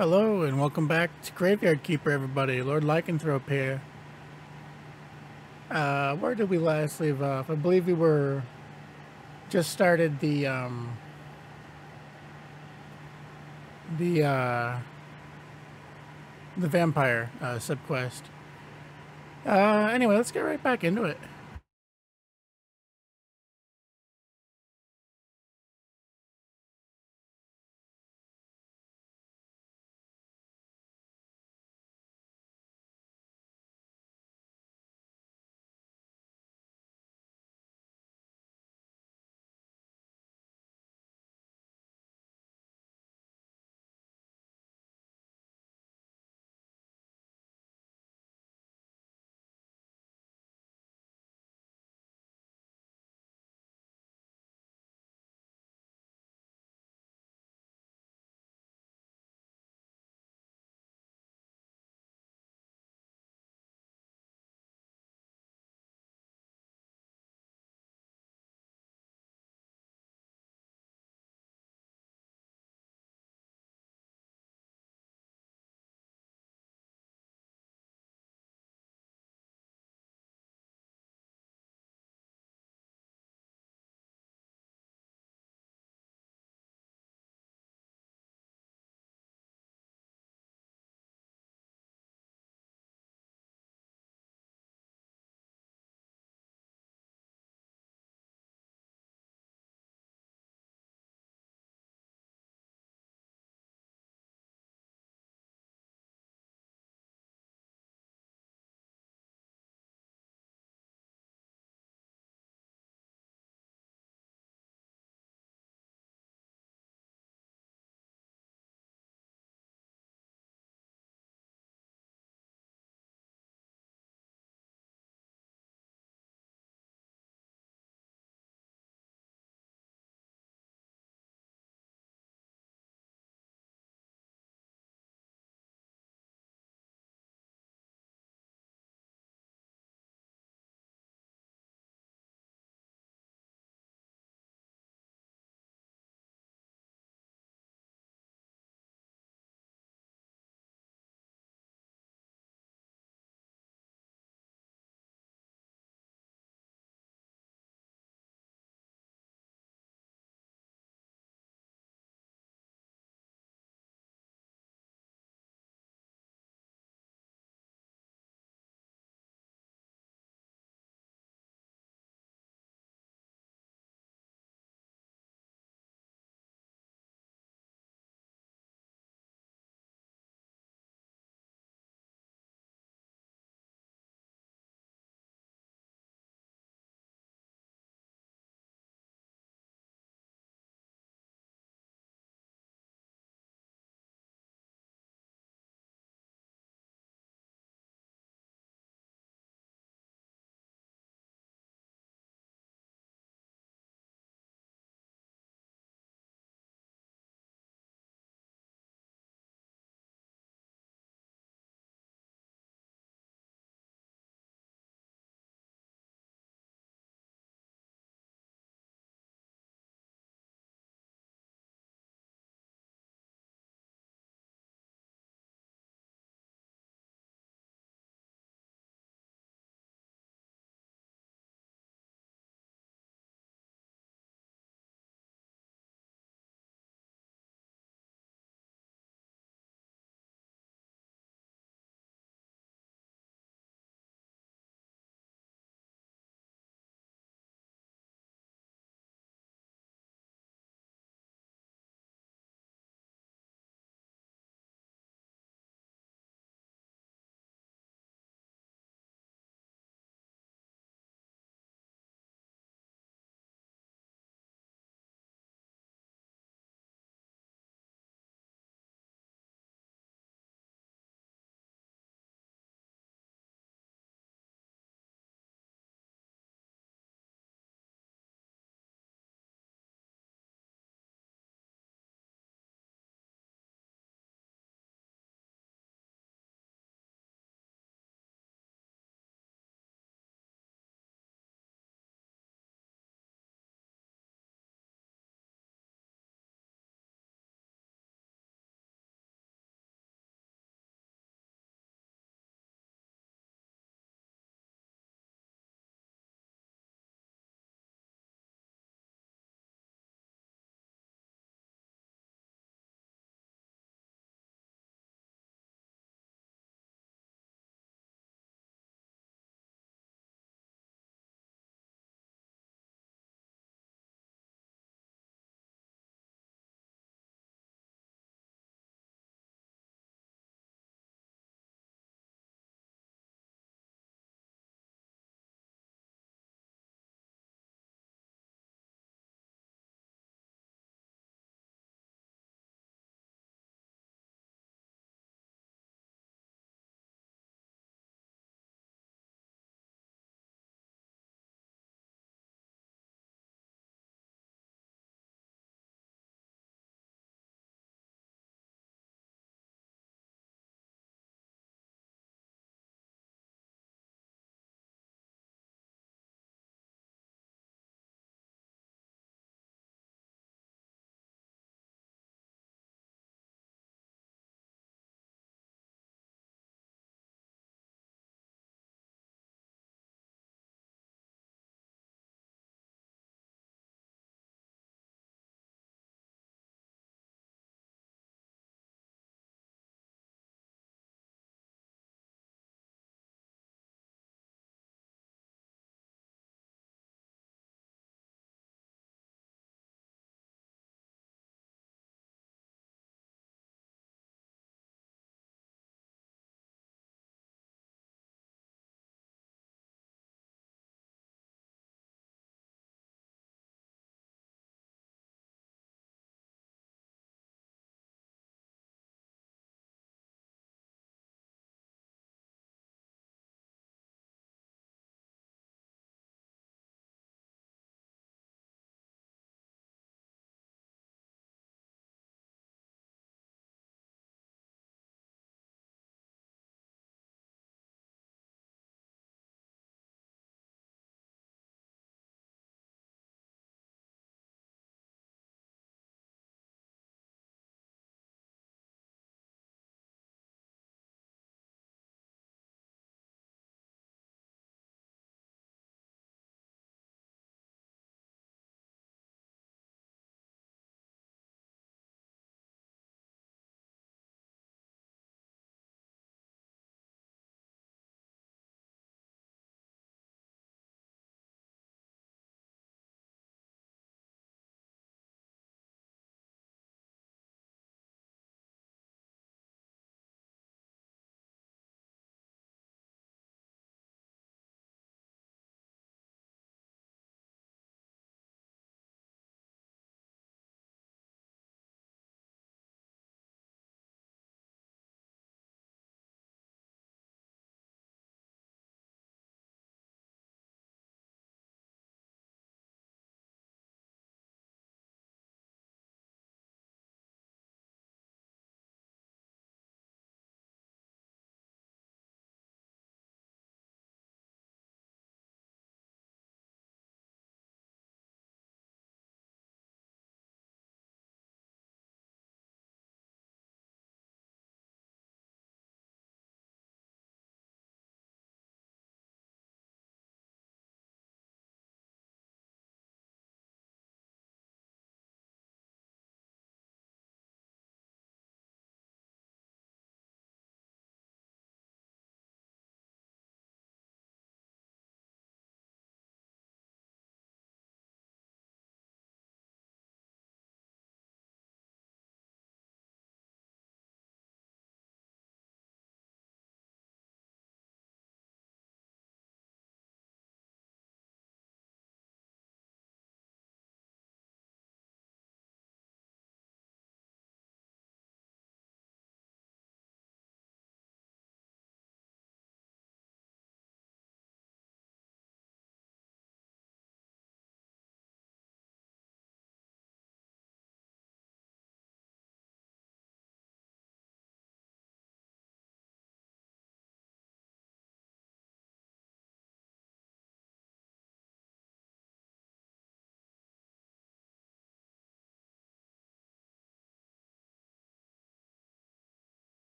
Hello and welcome back to Graveyard Keeper, everybody. Lord Lycanthrope here. Uh, where did we last leave off? I believe we were just started the um, the uh, the vampire uh, subquest. Uh, anyway, let's get right back into it.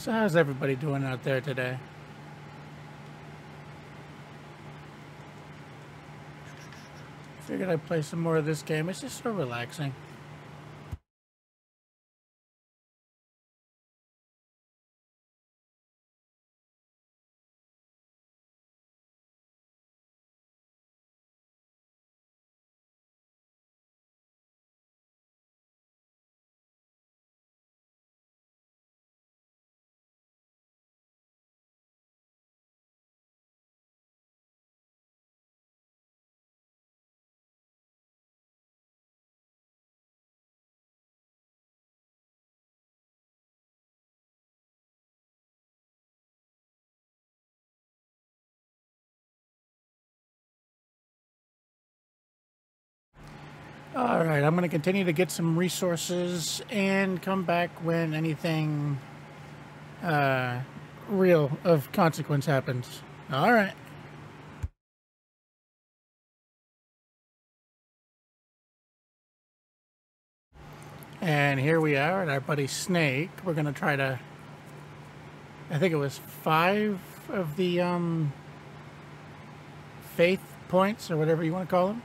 So how's everybody doing out there today? Figured I'd play some more of this game. It's just so relaxing. All right, I'm going to continue to get some resources and come back when anything uh, real of consequence happens. All right. And here we are at our buddy Snake. We're going to try to, I think it was five of the um, faith points or whatever you want to call them.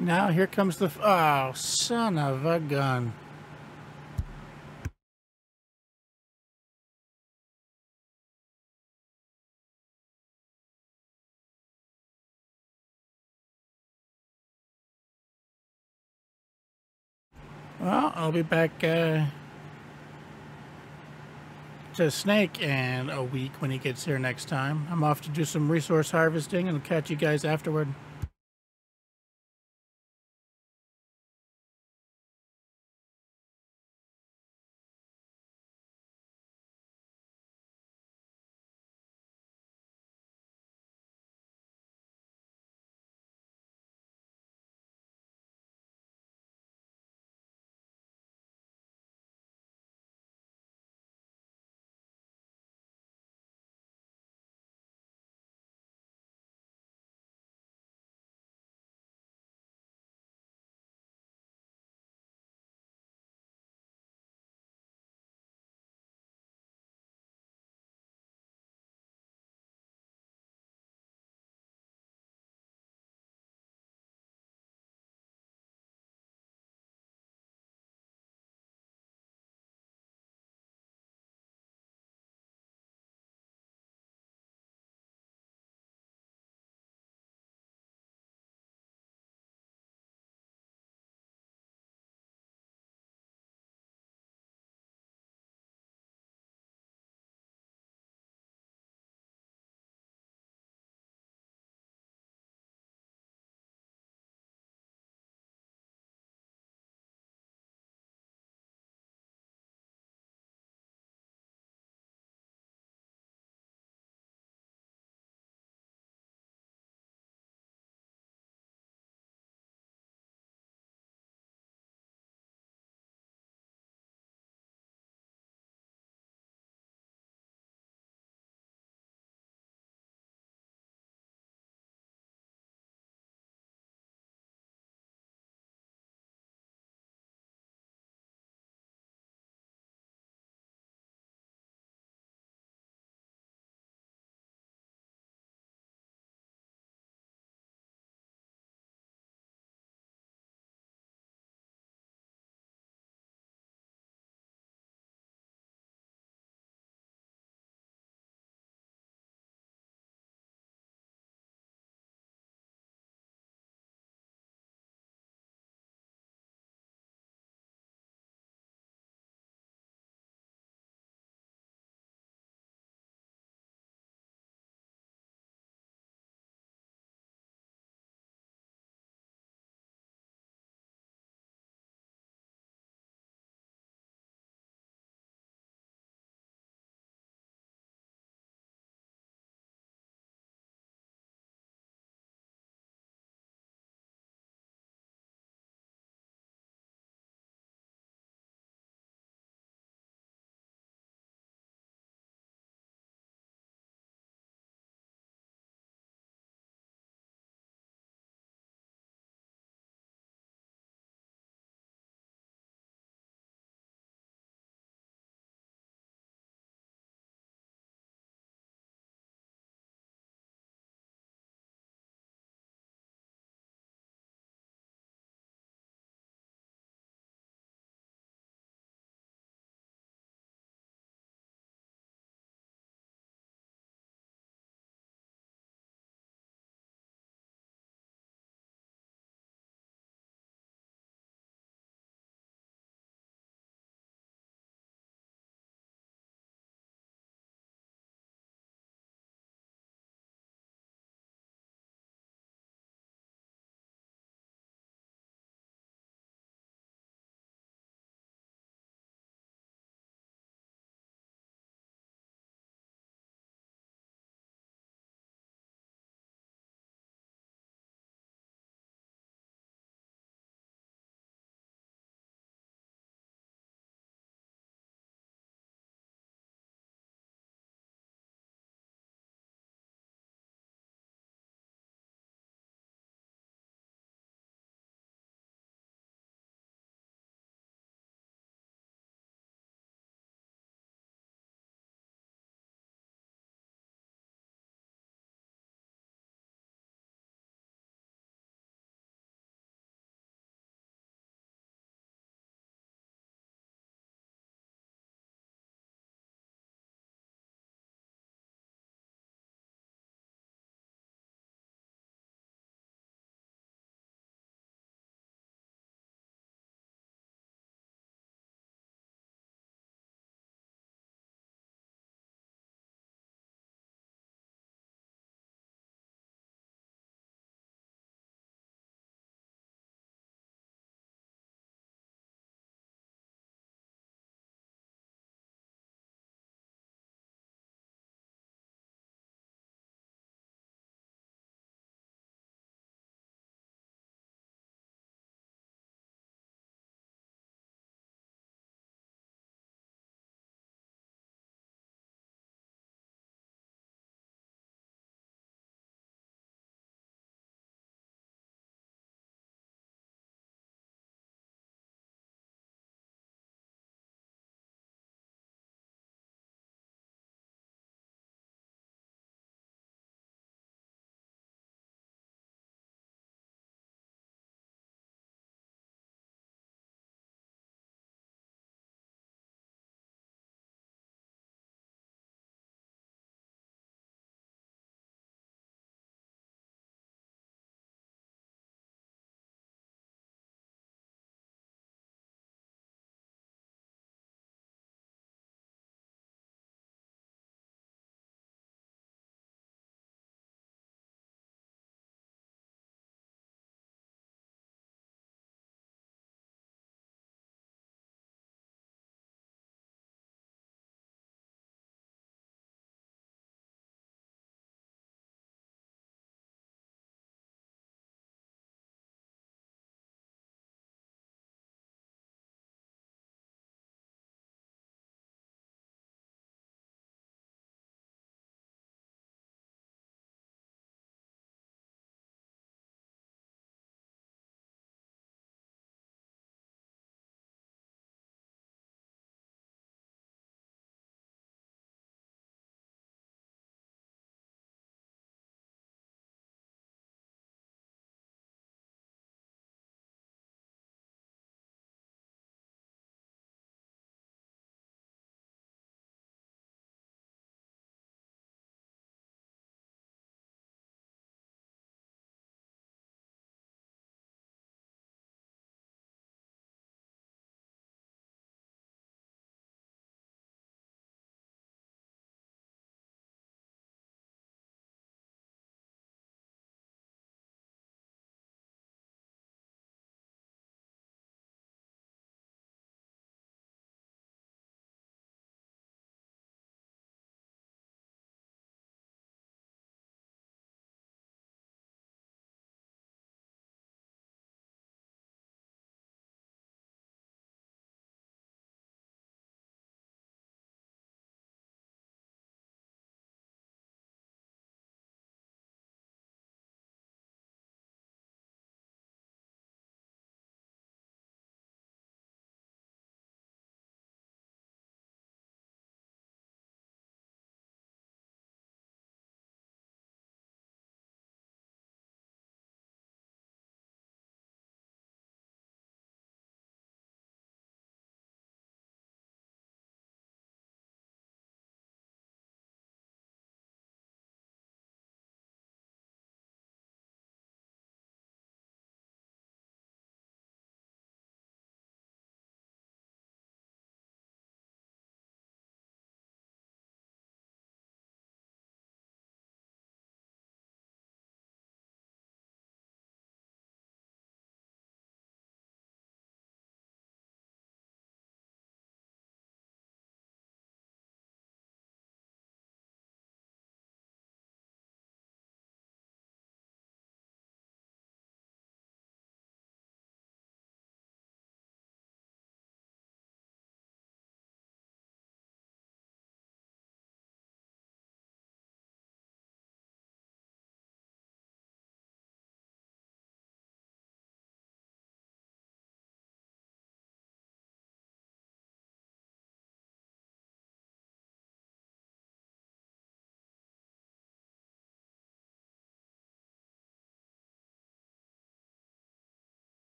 Now here comes the... Oh, son of a gun. Well, I'll be back uh, to Snake in a week when he gets here next time. I'm off to do some resource harvesting and I'll catch you guys afterward.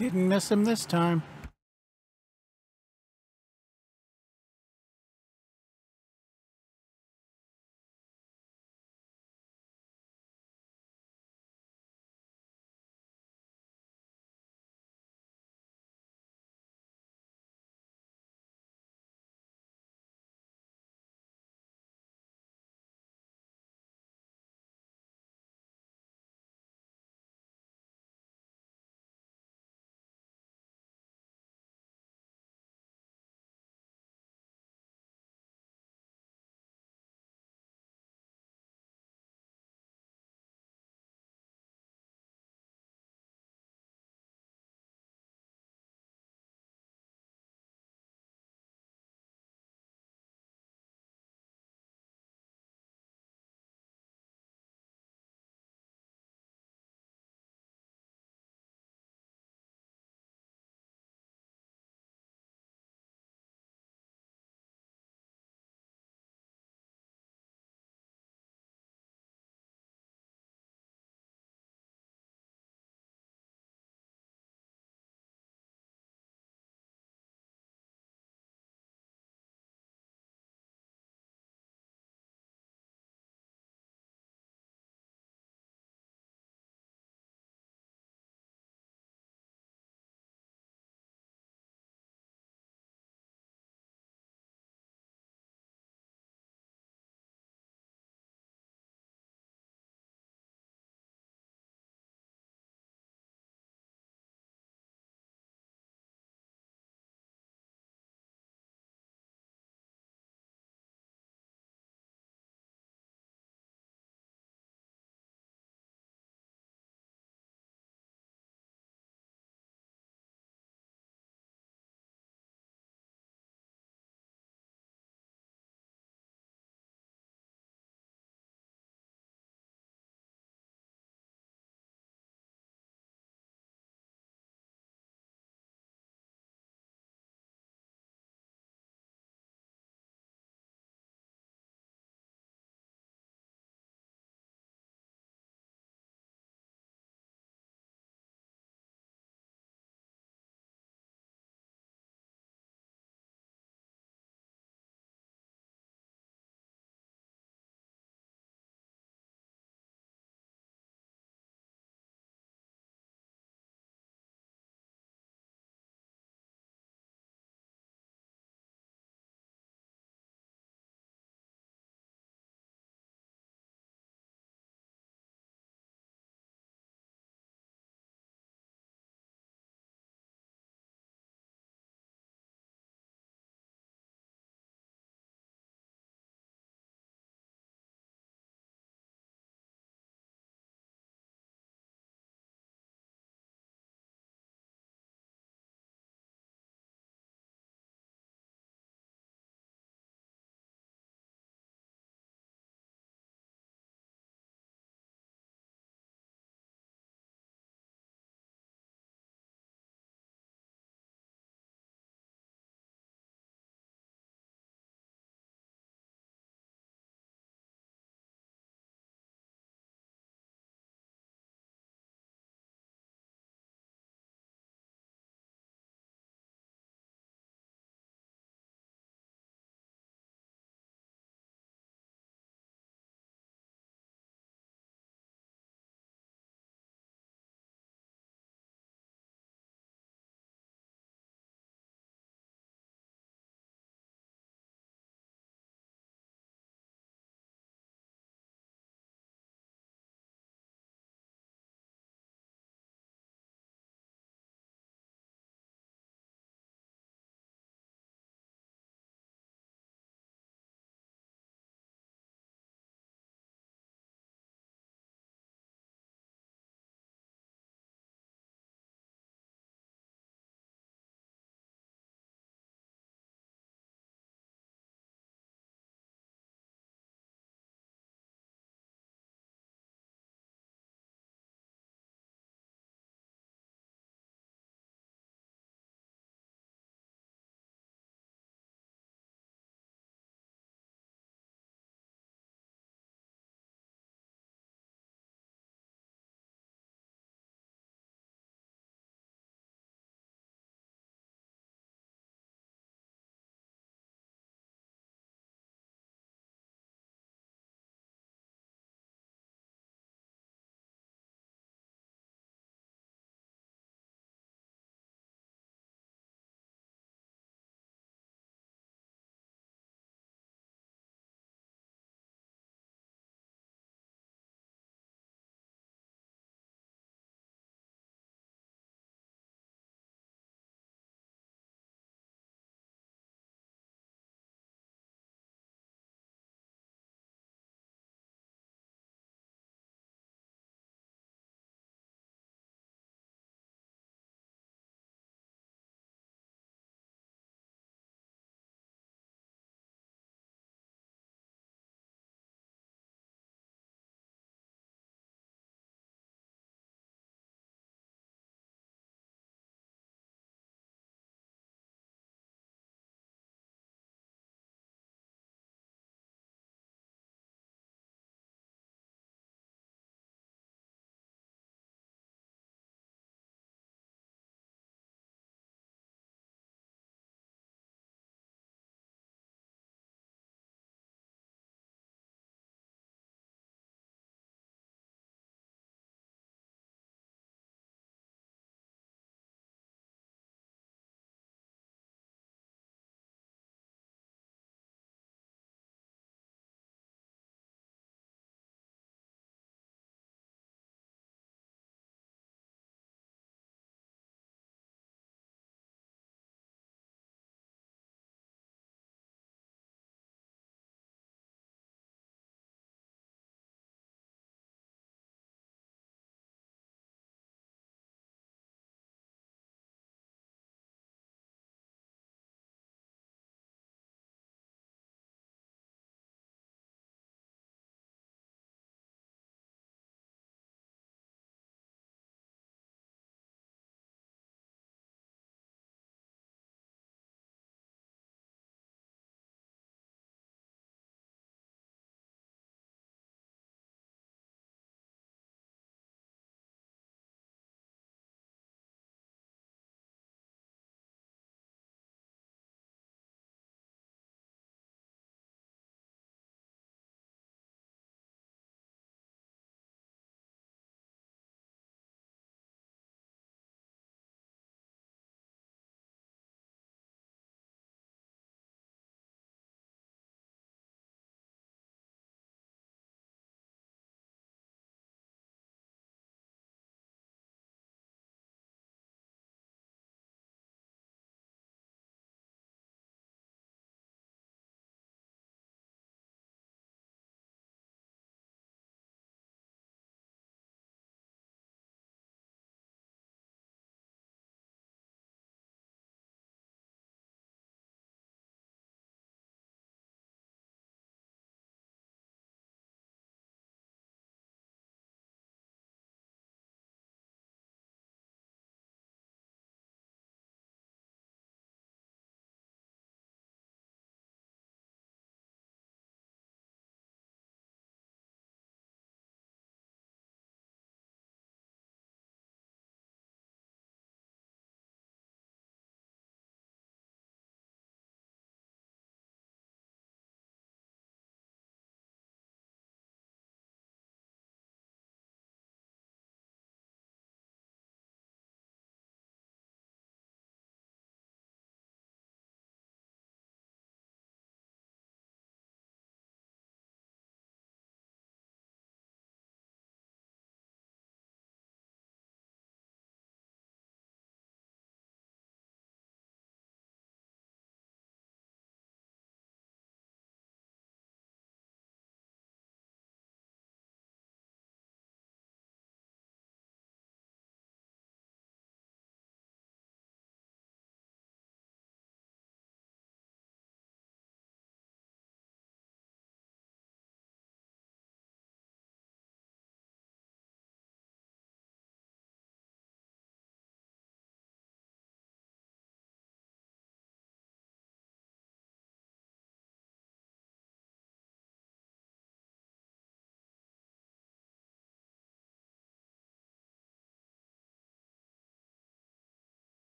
Didn't miss him this time.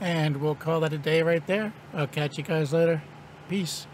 And we'll call that a day right there. I'll catch you guys later. Peace.